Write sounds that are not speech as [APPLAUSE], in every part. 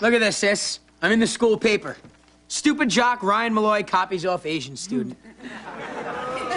Look at this, sis. I'm in the school paper. Stupid jock Ryan Malloy copies off Asian student.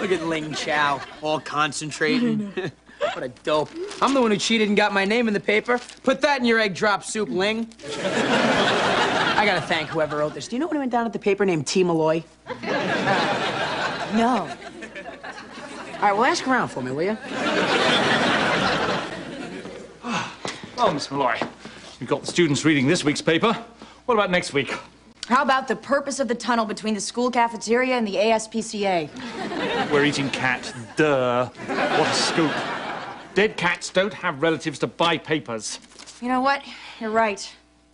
Look at Ling Chow, all concentrating. [LAUGHS] what a dope. I'm the one who cheated and got my name in the paper. Put that in your egg drop soup, Ling. I gotta thank whoever wrote this. Do you know anyone went down at the paper named T. Malloy? No. All right, well, ask around for me, will you? Well, Miss Malloy, you've got the students reading this week's paper. What about next week? How about the purpose of the tunnel between the school cafeteria and the ASPCA? We're eating cat. Duh. What a scoop. Dead cats don't have relatives to buy papers. You know what? You're right.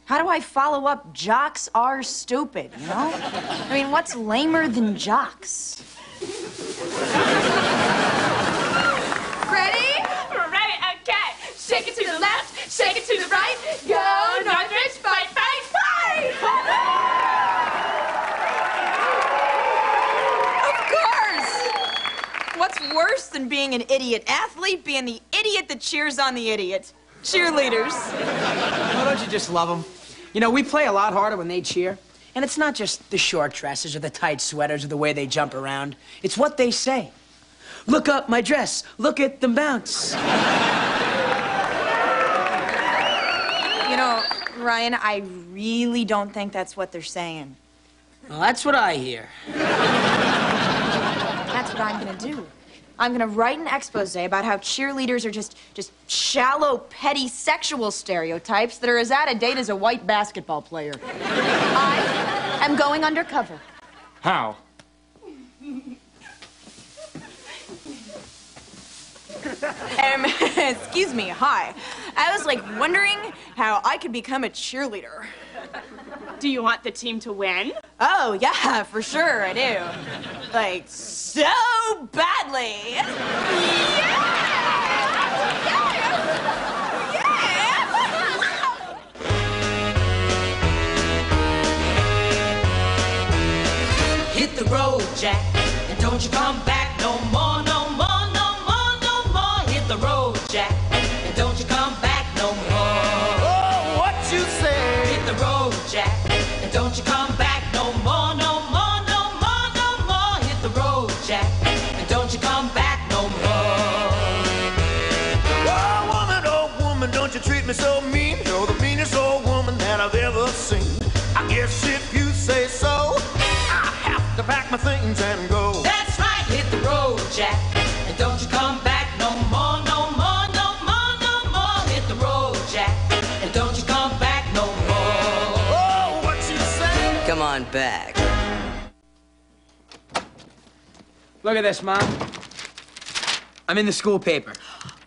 How do I follow up jocks are stupid, you know? I mean, what's lamer than jocks? Ready? Ready, okay. Shake it to the left, shake it to the right. Go, Northridge, fight, fight, fight! Of course! What's worse than being an idiot athlete? Being the idiot that cheers on the idiot. Cheerleaders. Why don't you just love them? You know, we play a lot harder when they cheer. And it's not just the short dresses or the tight sweaters or the way they jump around. It's what they say. Look up my dress. Look at them bounce. You know, Ryan, I really don't think that's what they're saying. Well, that's what I hear. That's what I'm gonna do. I'm gonna write an expose about how cheerleaders are just just shallow, petty sexual stereotypes that are as out of date as a white basketball player. I am going undercover. How? Um, [LAUGHS] excuse me, hi. I was like wondering how I could become a cheerleader. Do you want the team to win? Oh, yeah, for sure I do. Like, so badly. Hit the road, Jack, and don't you come back treat me so mean. You're the meanest old woman that I've ever seen. I guess if you say so, I have to pack my things and go. That's right, hit the road, Jack, and don't you come back no more, no more, no more, no more. Hit the road, Jack, and don't you come back no more. Oh, what you say? Come on back. Look at this, Mom. I'm in the school paper.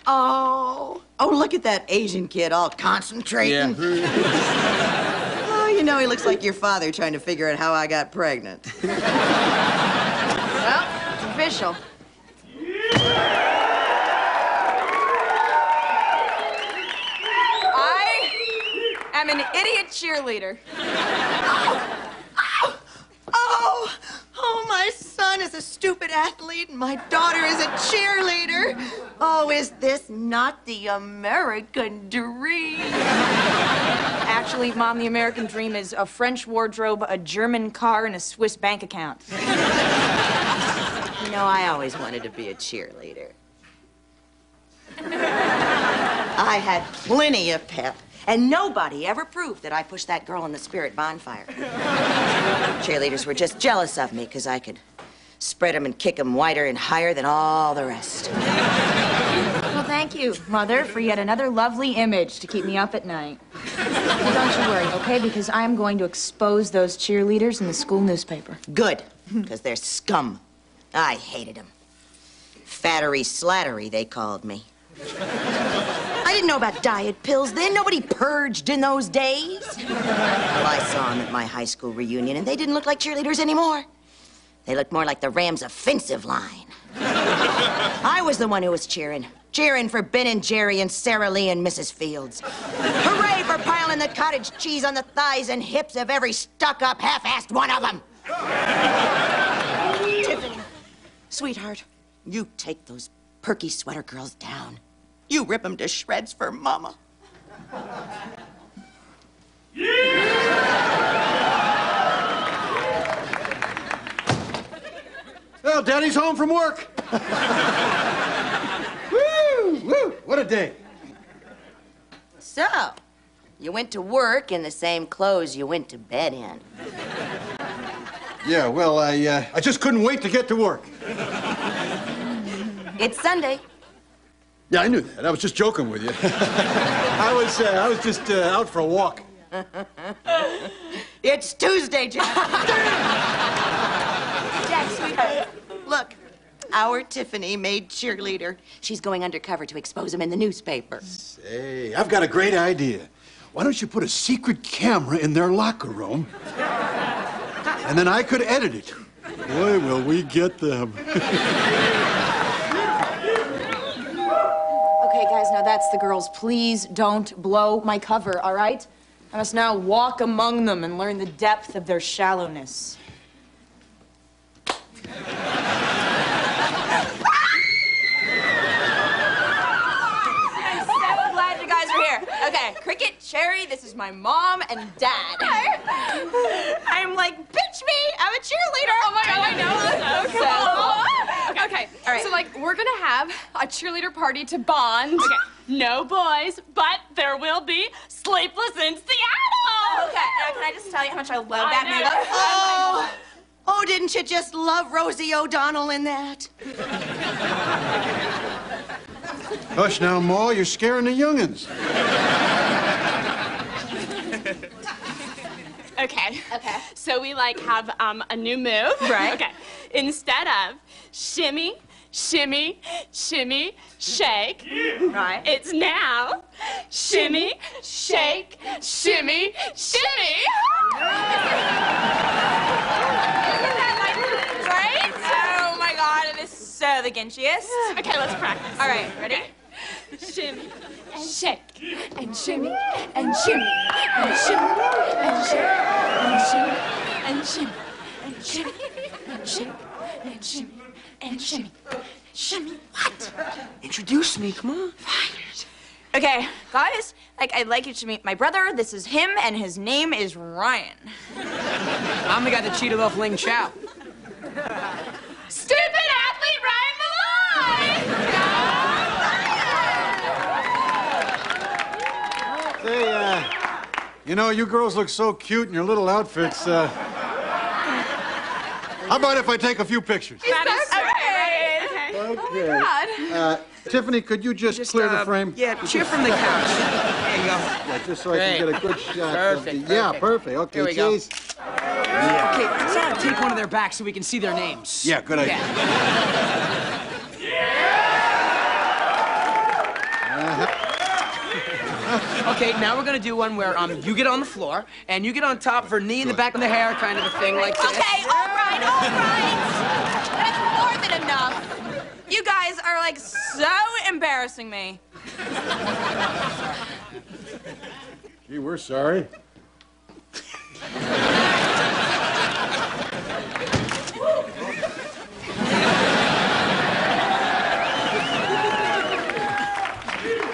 Oh, oh, look at that Asian kid all concentrating. Yeah. [LAUGHS] oh, you know, he looks like your father trying to figure out how I got pregnant. [LAUGHS] Well, it's official. I am an idiot cheerleader. Oh, oh, my son is a stupid athlete and my daughter is a cheerleader. Oh, is this not the American dream? Actually, Mom, the American dream is a French wardrobe, a German car, and a Swiss bank account. You know, I always wanted to be a cheerleader. I had plenty of pep, and nobody ever proved that I pushed that girl in the spirit bonfire. Cheerleaders were just jealous of me because I could spread 'em and kick 'em wider and higher than all the rest. Well, thank you, Mother, for yet another lovely image to keep me up at night. Well, don't you worry, okay? Because I'm going to expose those cheerleaders in the school newspaper. Good, because they're scum. I hated 'em. Fattery slattery, they called me. I didn't know about diet pills then. Nobody purged in those days. Well, I saw them at my high school reunion, and they didn't look like cheerleaders anymore. They looked more like the Rams' offensive line. [LAUGHS] I was the one who was cheering. Cheering for Ben and Jerry and Sara Lee and Mrs. Fields. Hooray for piling the cottage cheese on the thighs and hips of every stuck-up, half-assed one of them. [LAUGHS] Tiffany, sweetheart, you take those perky sweater girls down. You rip them to shreds for Mama. Well, Daddy's home from work. [LAUGHS] woo, woo, what a day. So, you went to work in the same clothes you went to bed in. Yeah, well, I, uh, I just couldn't wait to get to work. It's Sunday. Yeah, I knew that. I was just joking with you. [LAUGHS] I was, uh, I was just uh, out for a walk. [LAUGHS] It's Tuesday, Jack. Jack, sweetheart. Look, our Tiffany made cheerleader. She's going undercover to expose him in the newspaper. Hey, I've got a great idea. Why don't you put a secret camera in their locker room? And then I could edit it. Boy, will we get them. Okay, guys, now that's the girls. Please don't blow my cover, all right? I must now walk among them and learn the depth of their shallowness. I'm so glad you guys are here. Okay, Cricket, Cherry, this is my mom and dad. I'm like, bitch me, I'm a cheerleader. Oh my god, I know. [LAUGHS] That's so cool. Okay, All right. so like we're gonna have a cheerleader party to bond. Okay. No boys, but there will be sleepless in Seattle. Oh, okay, now can I just tell you how much I love that know. movie? Oh, oh. oh, didn't you just love Rosie O'Donnell in that? Hush now, Ma, you're scaring the youngins. Okay. Okay. [LAUGHS] So we like have um, a new move. [LAUGHS] Right. Okay. Instead of shimmy, shimmy, shimmy, shake. Right. It's now shimmy, shake, shimmy, shimmy. Right? Oh my god, it is so the Ginchiest. Okay, let's practice. All right, ready? Shimmy and shake and shimmy and shimmy and shimmy and shake and shimmy and shimmy and shimmy and shake and shimmy and shimmy. Shimmy. What? Introduce me, come on. Fired. Okay, guys, like I'd like you to meet my brother. This is him, and his name is Ryan. I'm the guy that cheated off Ling Chow. Stupid athlete Ryan Malloy! Say, uh, you know, you girls look so cute in your little outfits. Uh, how about if I take a few pictures? That is so great. Okay. Okay. Uh, Tiffany, could you just, clear the uh, frame? Yeah, cheer from the couch. There you go. Yeah, just so I can get a good shot. Perfect, Of the, yeah, perfect. perfect. Okay, Here we go. cheese. Okay, let's uh, take one of their backs so we can see their names. Yeah, good idea. Yeah. Okay, now we're gonna do one where um you get on the floor and you get on top of her knee in the back of the hair, kind of a thing like this. Okay, all right, all right. That's more than enough. You guys are like so embarrassing me. Gee, we're sorry.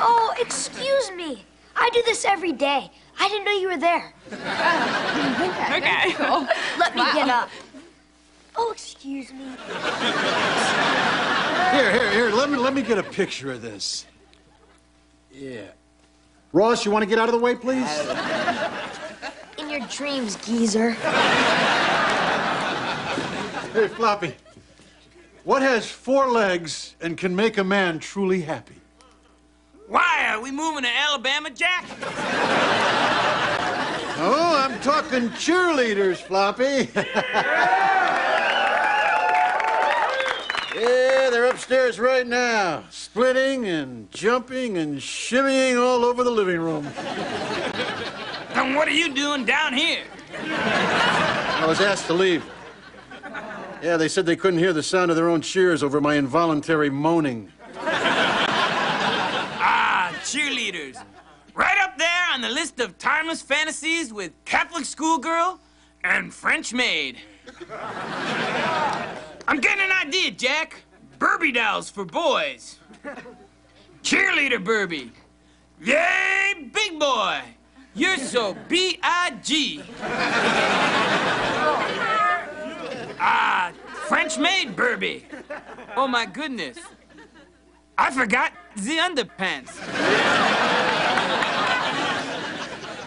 Oh, excuse me. I do this every day. I didn't know you were there. Okay. Cool. Let me get up. Oh, excuse me. Here, here, here. Let me let me get a picture of this. Yeah. Ross, you want to get out of the way, please? In your dreams, geezer. Hey, Floppy. What has four legs and can make a man truly happy? Why are we moving to Alabama, Jack? Oh, I'm talking cheerleaders, Floppy. [LAUGHS] yeah, they're upstairs right now, splitting and jumping and shimmying all over the living room. And what are you doing down here? I was asked to leave. Yeah, they said they couldn't hear the sound of their own cheers over my involuntary moaning. Cheerleaders. Right up there on the list of timeless fantasies with Catholic schoolgirl and French maid. I'm getting an idea, Jack. Barbie dolls for boys. Cheerleader Barbie. Yay, big boy. You're so B-I-G. Ah, French maid, Burby. Oh, my goodness. I forgot the underpants.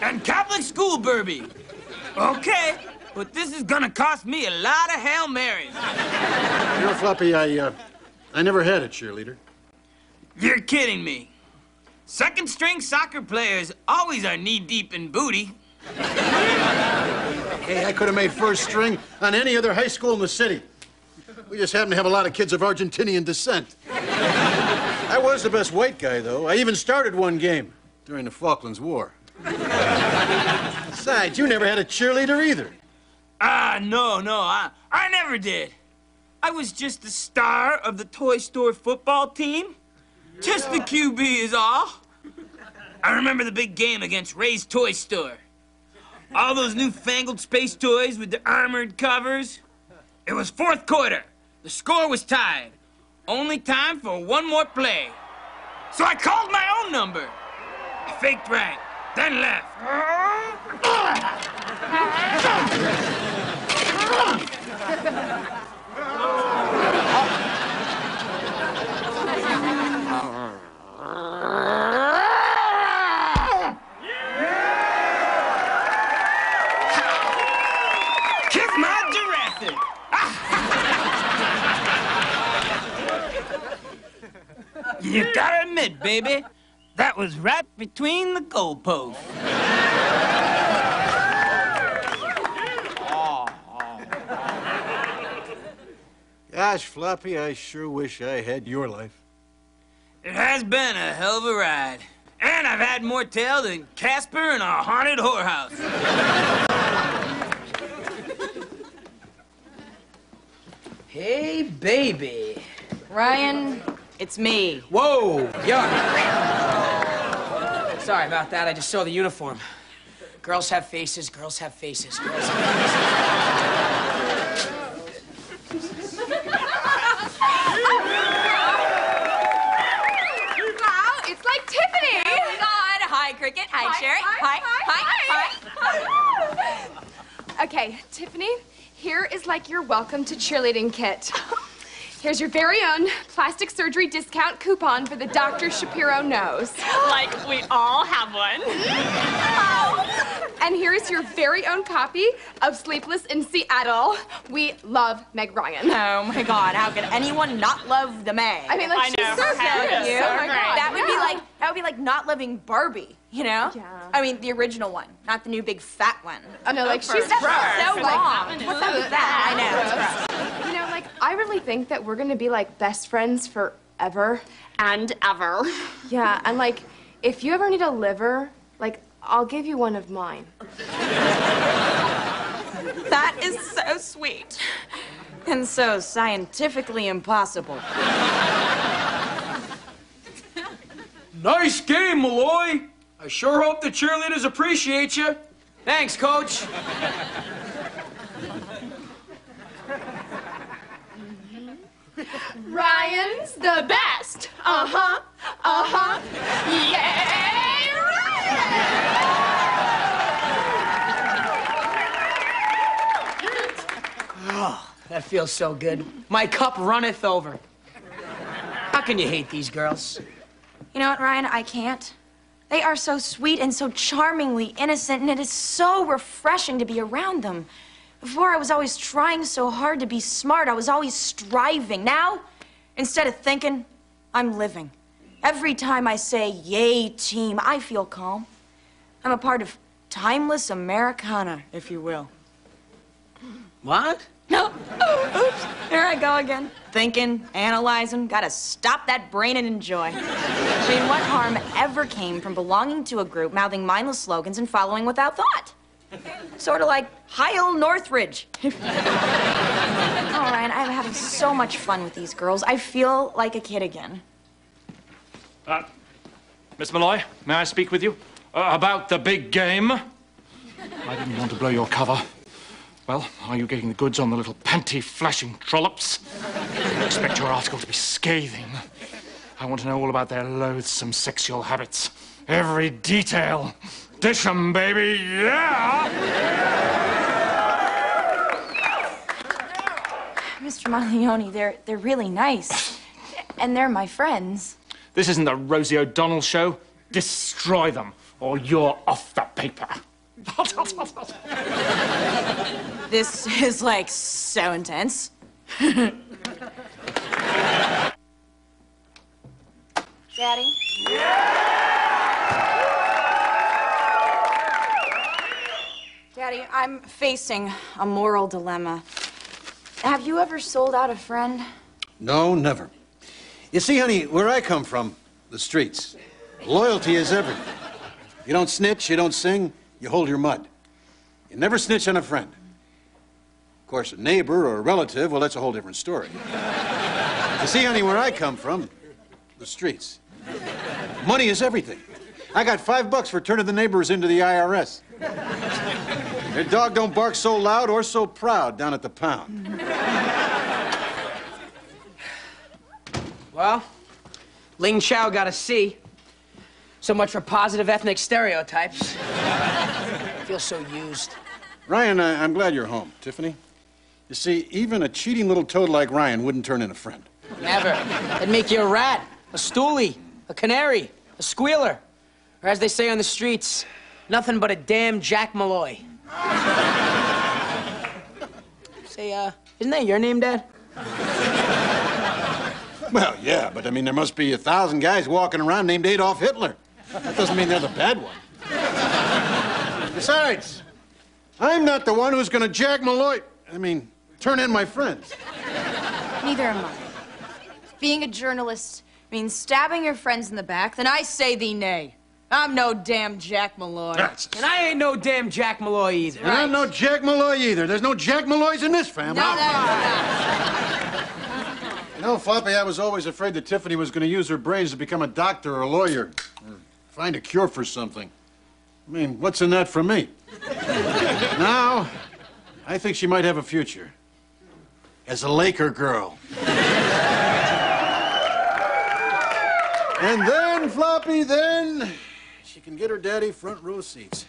and Catholic school, Burby. Okay, but this is gonna cost me a lot of Hail Marys. You know, Floppy, I, uh, I never had a cheerleader. You're kidding me. Second string soccer players always are knee deep in booty. Hey, I could have made first string on any other high school in the city. We just happen to have a lot of kids of Argentinian descent. Was the best white guy, though. I even started one game during the Falklands War. Besides, you never had a cheerleader either. Ah, no, no, I, I never did. I was just the star of the Toy Store football team. Just the QB is all. I remember the big game against Ray's Toy Store. All those newfangled space toys with the armored covers. It was fourth quarter. The score was tied. Only time for one more play. So I called my own number. I faked right, then left. [LAUGHS] [LAUGHS] you gotta admit, baby, that was right between the goalposts. Gosh, Floppy, I sure wish I had your life. It has been a hell of a ride. And I've had more tail than Casper in a haunted whorehouse. hey, baby. Ryan, it's me. Whoa, yuck. Sorry about that. I just saw the uniform. Girls have faces, girls have faces, girls have faces. Wow, it's like Tiffany. Oh my God. Hi, Cricket. Hi, Sherry. Hi, hi, hi. Okay, Tiffany, here is like your welcome to cheerleading kit. Here's your very own plastic surgery discount coupon for the Dr. Shapiro nose. [GASPS] Like we all have one. And here is your very own copy of Sleepless in Seattle. We love Meg Ryan. Oh my God, how could anyone not love the May? I mean, like, I she's know, so her good. you. so Oh my. God, That would be like that would be like not loving Barbie, you know? Yeah. I mean, the original one, not the new big fat one. Oh no, like she's That's so Like, wrong. that one What's up with that? I know. You know, like I really think that we're gonna be like best friends forever. And ever. [LAUGHS] Yeah, and like if you ever need a liver, like I'll give you one of mine. [LAUGHS] That is so sweet. And so scientifically impossible. [LAUGHS] Nice game, Malloy. I sure hope the cheerleaders appreciate you. Thanks, coach. Ryan's the best. Uh huh. Uh huh. Yay, That feels so good. My cup runneth over. How can you hate these girls? You know what, Ryan? I can't. They are so sweet and so charmingly innocent, and it is so refreshing to be around them. Before, I was always trying so hard to be smart. I was always striving. Now, instead of thinking, I'm living. Every time I say, yay, team, I feel calm. I'm a part of timeless Americana, if you will. What? No. Oops. There I go again. Thinking, analyzing. Gotta stop that brain and enjoy. I mean, what harm ever came from belonging to a group, mouthing mindless slogans, and following without thought? Sort of like Heil Northridge. oh, Ryan, I'm having so much fun with these girls. I feel like a kid again. Uh, Miss Malloy, may I speak with you? Uh, about the big game? I didn't want to blow your cover. Well, are you getting the goods on the little panty-flashing trollops? I expect your article to be scathing. I want to know all about their loathsome sexual habits. Every detail. Dish 'em, baby, yeah! Mr. Monleone, they're, they're really nice. And they're my friends. This isn't the Rosie O'Donnell show. Destroy them, or you're off the paper. [LAUGHS] This is like so intense. [LAUGHS] Daddy? Daddy, I'm facing a moral dilemma. Have you ever sold out a friend? No, never. You see, honey, where I come from, the streets, loyalty is everything. You don't snitch, you don't sing, you hold your mud. You never snitch on a friend. Of course, a neighbor or a relative, well, that's a whole different story. you see, honey, where I come from, the streets, money is everything. I got five bucks for turning the neighbors into the IRS. Their dog don't bark so loud or so proud down at the pound. Well, Ling Chao got a C. So much for positive ethnic stereotypes. I feel so used. Ryan, I, I'm glad you're home. Tiffany? You see, even a cheating little toad like Ryan wouldn't turn in a friend. Never. It'd make you a rat, a stoolie, a canary, a squealer. Or as they say on the streets, nothing but a damn Jack Malloy. Say, uh, isn't that your name, Dad? Well, yeah, but I mean, there must be a thousand guys walking around named Adolf Hitler. That doesn't mean they're the bad one. Besides, I'm not the one who's gonna Jack Malloy. I mean, turn in my friends. Neither am I. If being a journalist means stabbing your friends in the back, then I say thee nay. I'm no damn Jack Malloy. And I ain't no damn Jack Malloy either. And I'm no Jack Malloy either. There's no Jack Malloys in this family. No, no, You know, Floppy, I was always afraid that Tiffany was going to use her brains to become a doctor or a lawyer or find a cure for something. I mean, what's in that for me? now, I think she might have a future as a Laker girl. and then, Floppy, then she can get her daddy front row seats.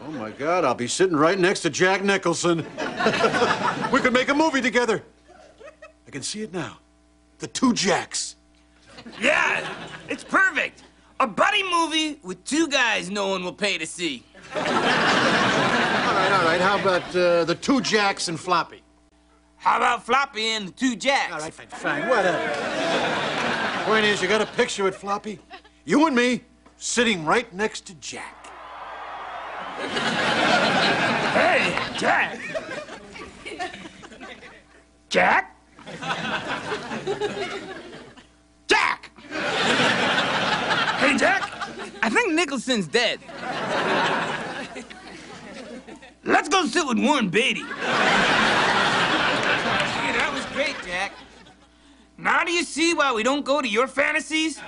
Oh my God, I'll be sitting right next to Jack Nicholson. [LAUGHS] we could make a movie together. I can see it now. The two Jacks. Yeah, it's perfect. A buddy movie with two guys no one will pay to see. All right, all right. How about uh, the two Jacks and Floppy? How about Floppy and the two Jacks? All right, fine, fine, whatever. Point is, you got a picture with Floppy? You and me sitting right next to Jack. Hey, Jack! Jack? Jack! hey, Jack! I think Nicholson's dead. Let's go sit with Warren Beatty. Hey, that was great, Jack. Now do you see why we don't go to your fantasies?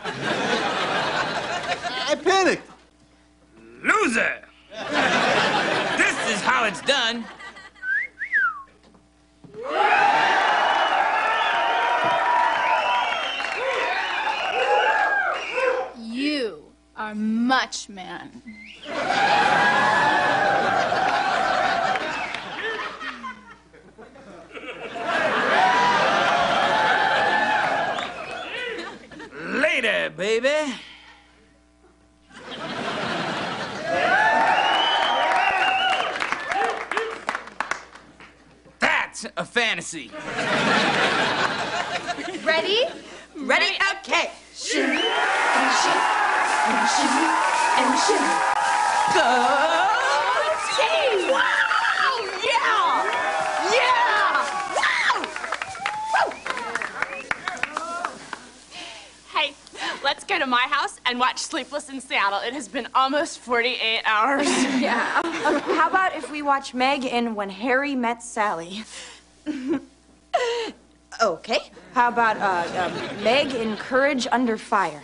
I panicked. Loser! this is how it's done. You are much man. Later, baby. That's a. Ready? Ready? Okay. Shimmy and shimmy and shimmy and shimmy. Go team! Wow! Yeah! Yeah! Wow! Hey, let's go to my house and watch Sleepless in Seattle. It has been almost 48 hours. [LAUGHS] Yeah. Um, how about if we watch Meg in When Harry Met Sally? [LAUGHS] okay. How about uh, um, Meg in Courage Under Fire?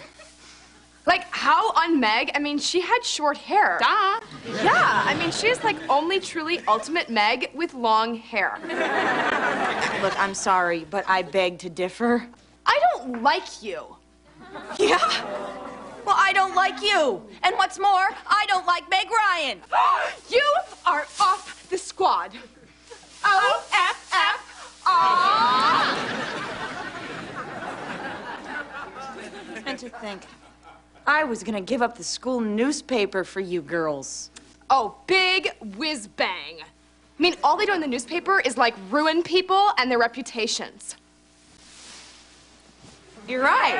Like, how on Meg? I mean, she had short hair. Duh. Yeah, I mean, she is like only truly ultimate Meg with long hair. [LAUGHS] Look, I'm sorry, but I beg to differ. I don't like you. [LAUGHS] Yeah? Well, I don't like you. And what's more, I don't like Meg Ryan. [GASPS] You are off the squad. O F F R. And to think, I was gonna give up the school newspaper for you girls. Oh, big whiz bang. I mean, all they do in the newspaper is like ruin people and their reputations. You're right.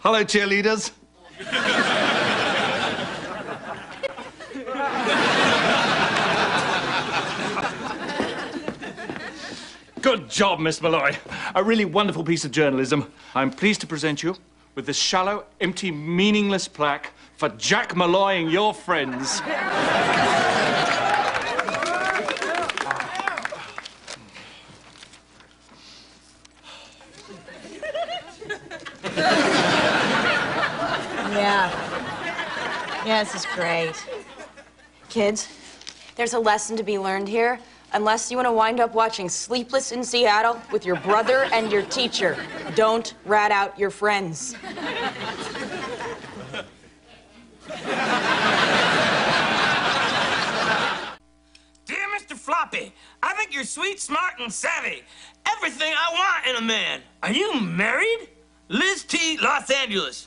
Hello, cheerleaders. Good job, Miss Malloy. A really wonderful piece of journalism. I'm pleased to present you with this shallow, empty, meaningless plaque for Jack Malloying your friends. Yeah. Yeah, this is great. Kids, there's a lesson to be learned here. Unless you want to wind up watching Sleepless in Seattle with your brother and your teacher, don't rat out your friends. Dear Mr. Floppy, I think you're sweet, smart, and savvy. Everything I want in a man. Are you married? Liz T, Los Angeles.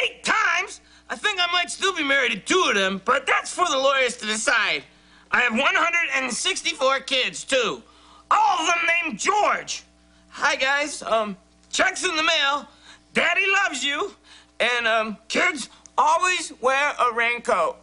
Eight times? I think I might still be married to two of them, but that's for the lawyers to decide. I have 164 kids, too. All of them named George. Hi, guys. Um, checks in the mail. Daddy loves you. And, um, kids, always wear a raincoat.